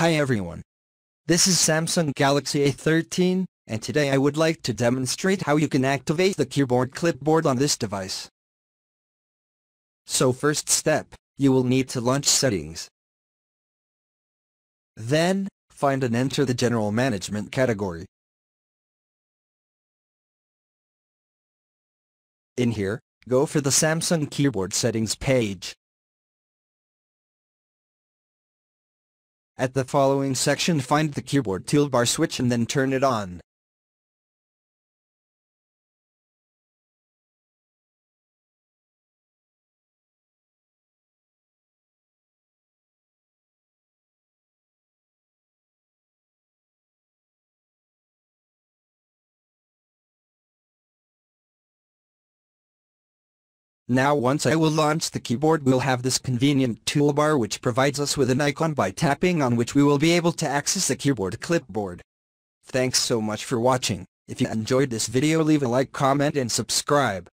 Hi everyone. This is Samsung Galaxy A13, and today I would like to demonstrate how you can activate the keyboard clipboard on this device. So first step, you will need to launch settings. Then, find and enter the general management category. In here, go for the Samsung keyboard settings page. At the following section find the keyboard toolbar switch and then turn it on. Now once I will launch the keyboard we'll have this convenient toolbar which provides us with an icon by tapping on which we will be able to access the keyboard clipboard. Thanks so much for watching. If you enjoyed this video leave a like comment and subscribe.